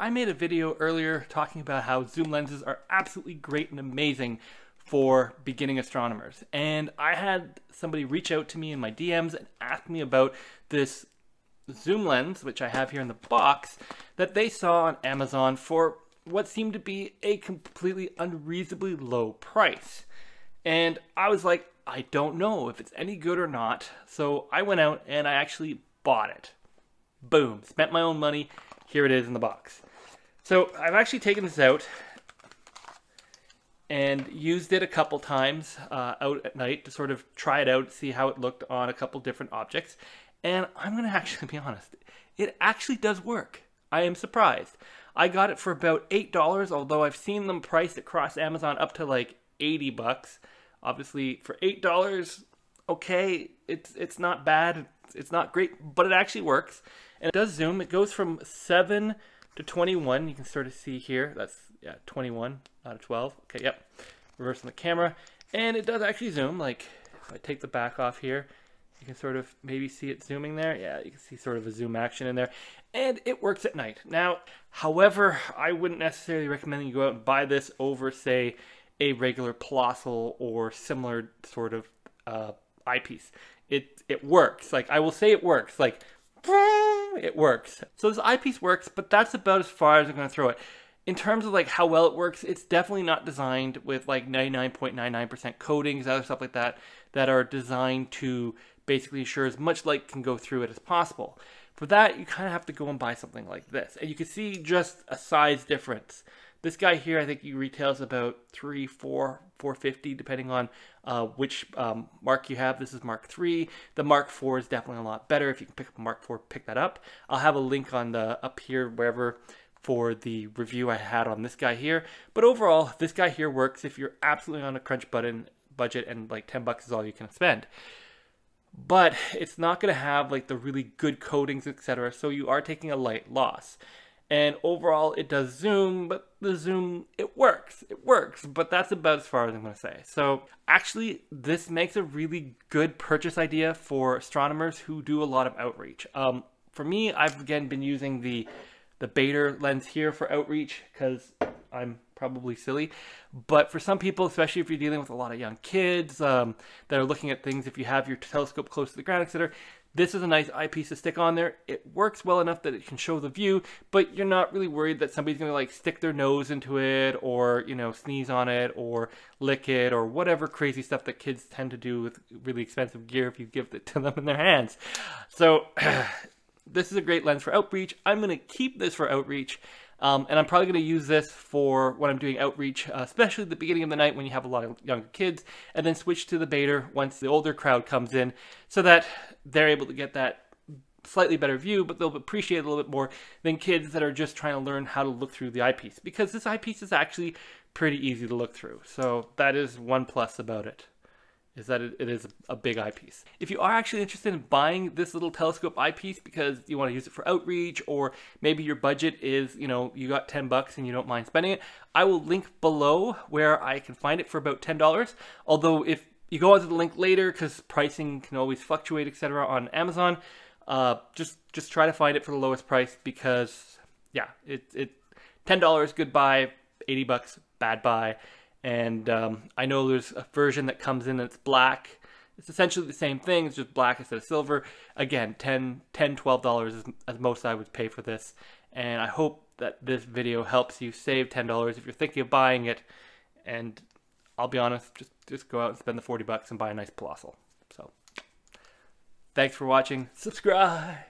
I made a video earlier talking about how zoom lenses are absolutely great and amazing for beginning astronomers. And I had somebody reach out to me in my DMs and ask me about this zoom lens, which I have here in the box, that they saw on Amazon for what seemed to be a completely unreasonably low price. And I was like, I don't know if it's any good or not. So I went out and I actually bought it. Boom, spent my own money. Here it is in the box. So I've actually taken this out and used it a couple times uh, out at night to sort of try it out, see how it looked on a couple different objects. And I'm going to actually be honest, it actually does work. I am surprised. I got it for about $8, although I've seen them priced across Amazon up to like 80 bucks. Obviously, for $8, okay, it's it's not bad. It's not great, but it actually works. And it does zoom. It goes from 7 to 21. You can sort of see here. That's yeah, 21 out of 12. Okay, yep. Reversing the camera. And it does actually zoom. Like, if I take the back off here, you can sort of maybe see it zooming there. Yeah, you can see sort of a zoom action in there. And it works at night. Now, however, I wouldn't necessarily recommend you go out and buy this over, say, a regular Plössl or similar sort of uh, eyepiece. It it works. Like I will say, it works. Like it works. So this eyepiece works, but that's about as far as I'm going to throw it in terms of like how well it works, it's definitely not designed with like 99.99% coatings, other stuff like that, that are designed to basically ensure as much light can go through it as possible. For that, you kind of have to go and buy something like this. And you can see just a size difference. This guy here, I think he retails about three, four, 450, depending on uh, which um, mark you have. This is Mark III. The Mark IV is definitely a lot better. If you can pick up a Mark IV, pick that up. I'll have a link on the up here, wherever for the review I had on this guy here. But overall, this guy here works if you're absolutely on a crunch button budget and like 10 bucks is all you can spend. But it's not going to have like the really good coatings, etc. So you are taking a light loss. And overall, it does zoom, but the zoom, it works. It works, but that's about as far as I'm going to say. So actually, this makes a really good purchase idea for astronomers who do a lot of outreach. Um, for me, I've again been using the the Baader lens here for outreach because I'm probably silly. But for some people, especially if you're dealing with a lot of young kids um, that are looking at things, if you have your telescope close to the ground, etc., this is a nice eyepiece to stick on there. It works well enough that it can show the view, but you're not really worried that somebody's going to like stick their nose into it or, you know, sneeze on it or lick it or whatever crazy stuff that kids tend to do with really expensive gear if you give it to them in their hands. So this is a great lens for outreach. I'm going to keep this for outreach. Um, and I'm probably going to use this for when I'm doing outreach, uh, especially at the beginning of the night when you have a lot of younger kids, and then switch to the Baader once the older crowd comes in so that they're able to get that slightly better view, but they'll appreciate it a little bit more than kids that are just trying to learn how to look through the eyepiece because this eyepiece is actually pretty easy to look through. So that is one plus about it is that it, is a big eyepiece. If you are actually interested in buying this little telescope eyepiece because you want to use it for outreach or maybe your budget is, you know, you got 10 bucks and you don't mind spending it, I will link below where I can find it for about $10. Although if you go onto the link later because pricing can always fluctuate, etc. on Amazon, uh, just just try to find it for the lowest price because yeah, it it $10 good buy, 80 bucks bad buy and um, I know there's a version that comes in that's black. It's essentially the same thing, it's just black instead of silver. Again, 10 $10, $12 is as most I would pay for this. And I hope that this video helps you save $10 if you're thinking of buying it. And I'll be honest, just, just go out and spend the 40 bucks and buy a nice Plössl. So, thanks for watching. Subscribe!